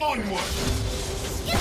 Onward!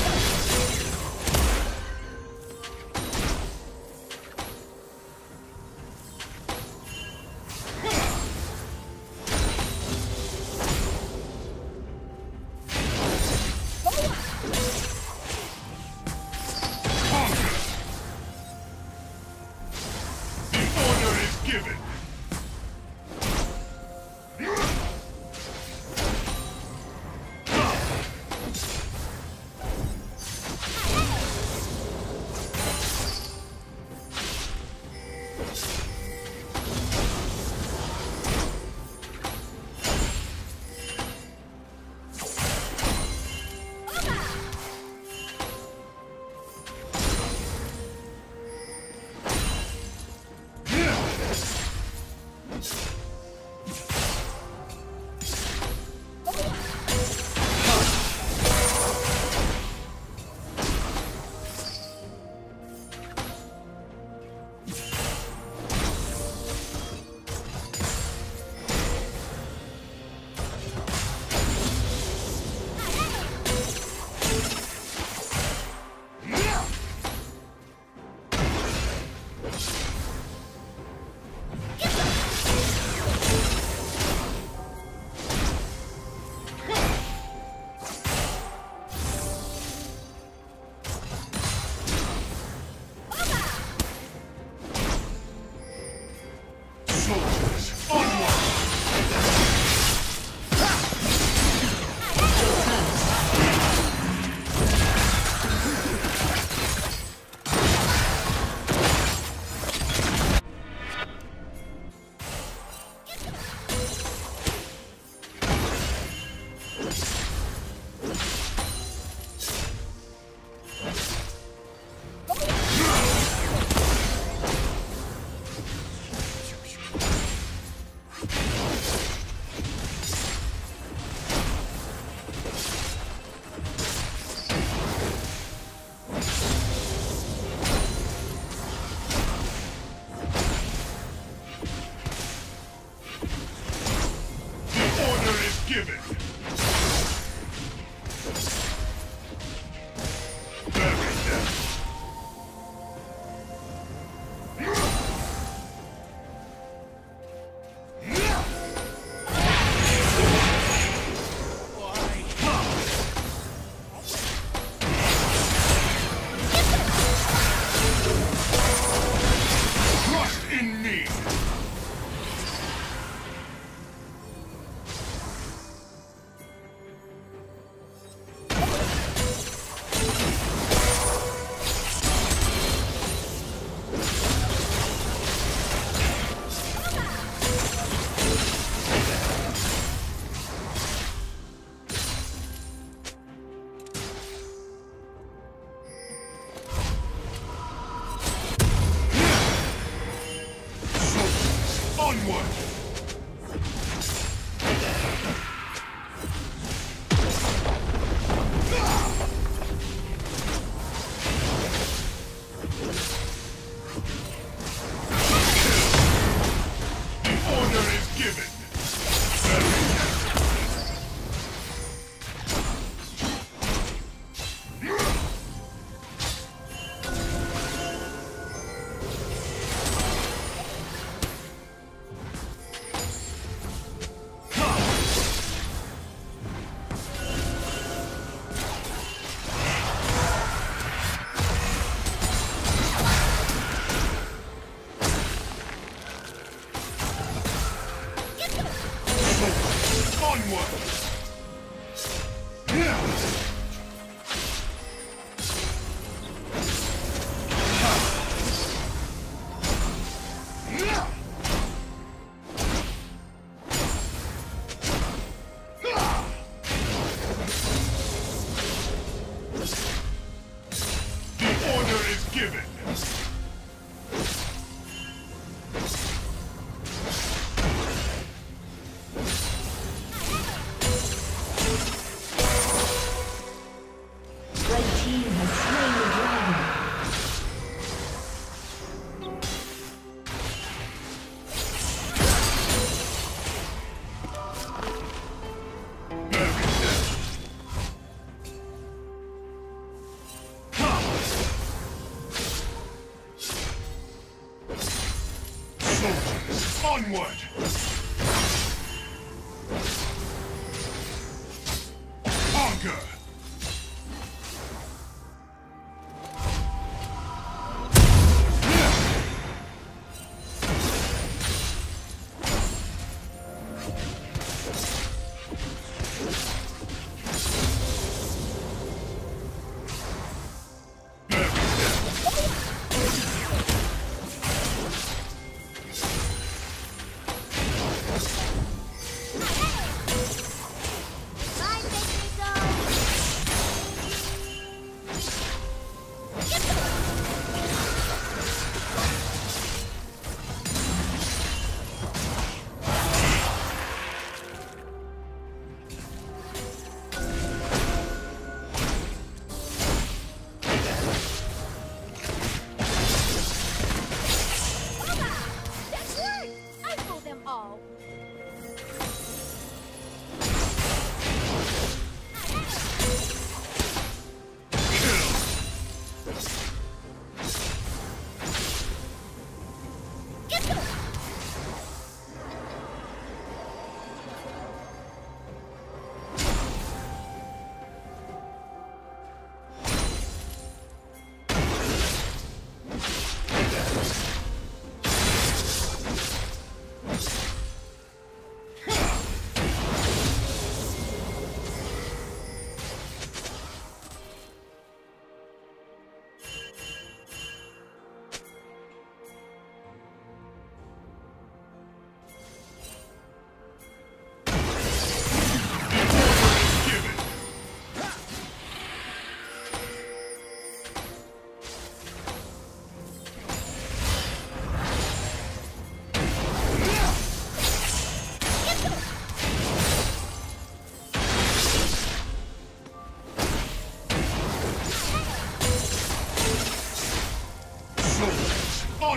Onward!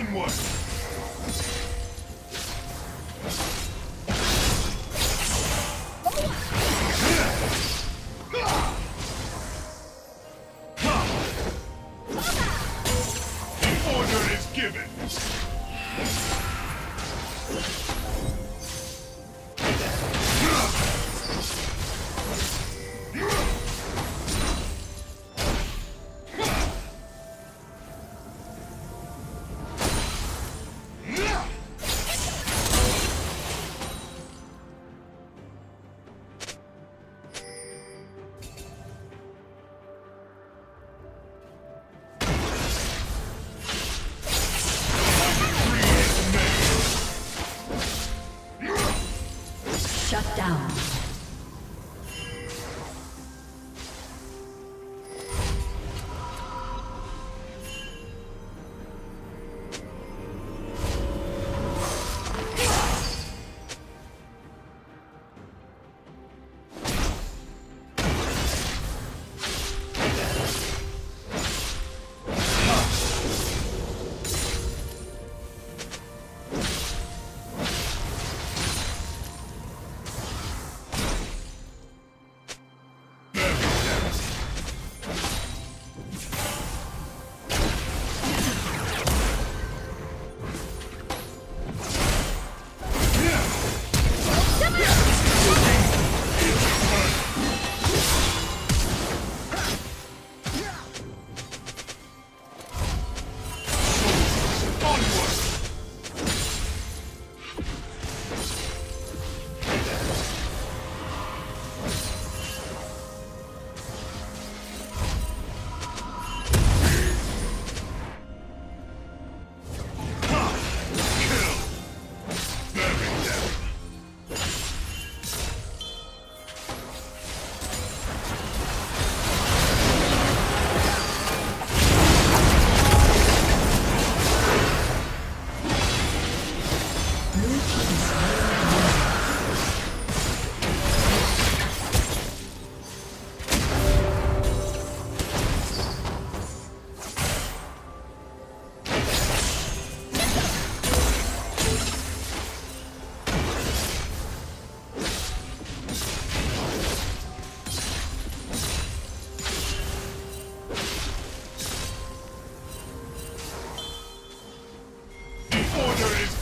Onward!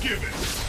Given.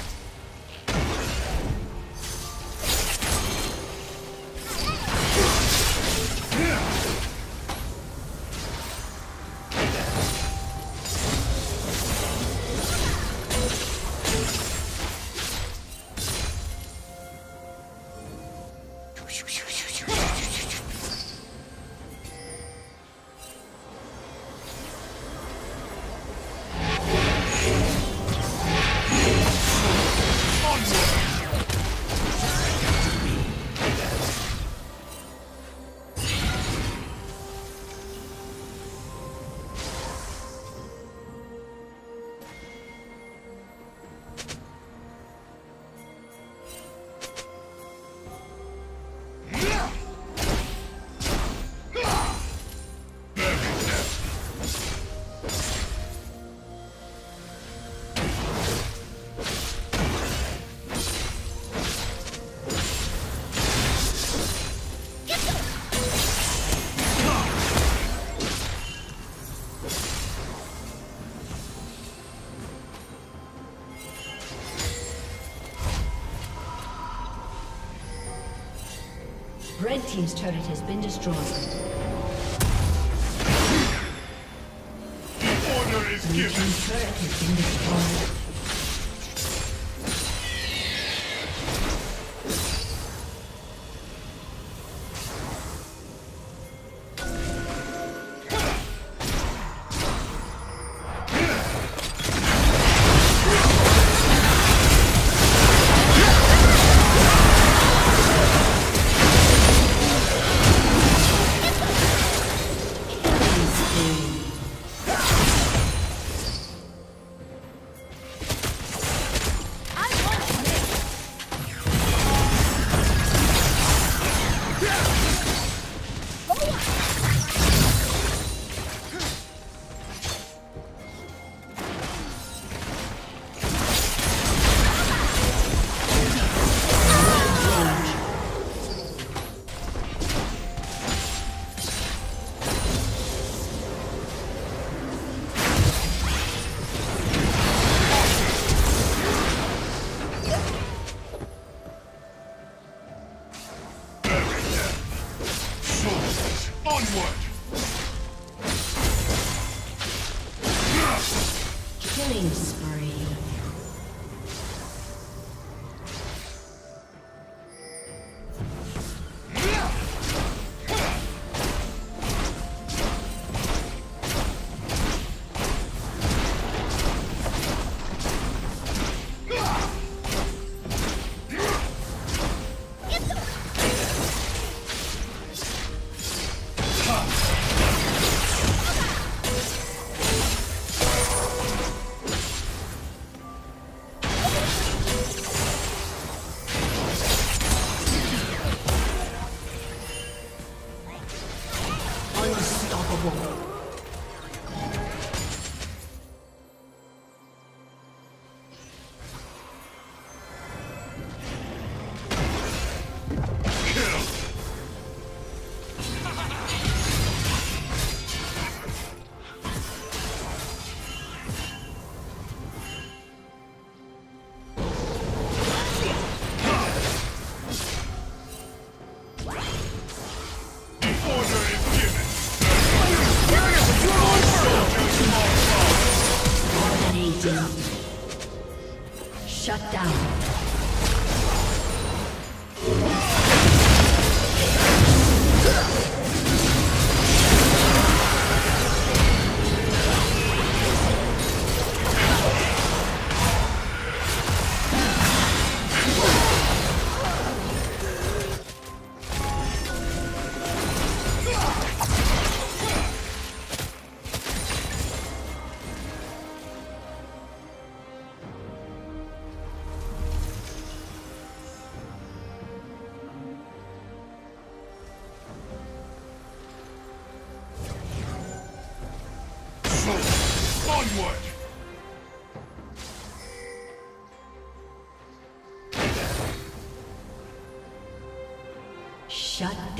Team's turret has been destroyed. The order is Blue given. Team's turret has been destroyed.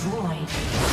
destroyed.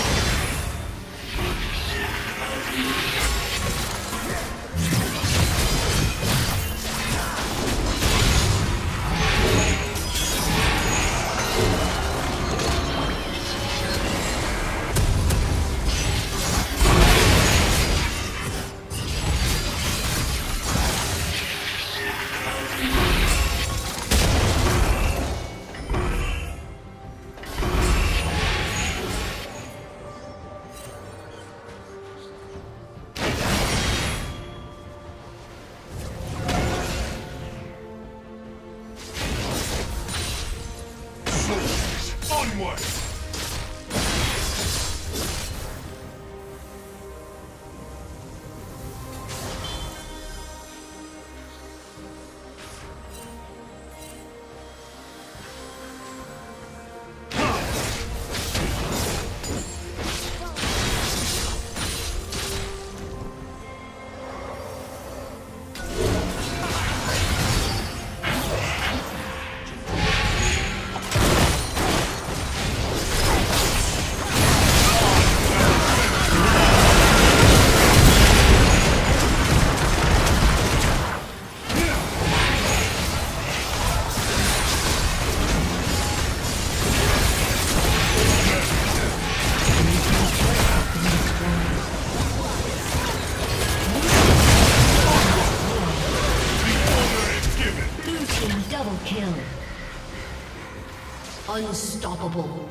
Onward! Unstoppable.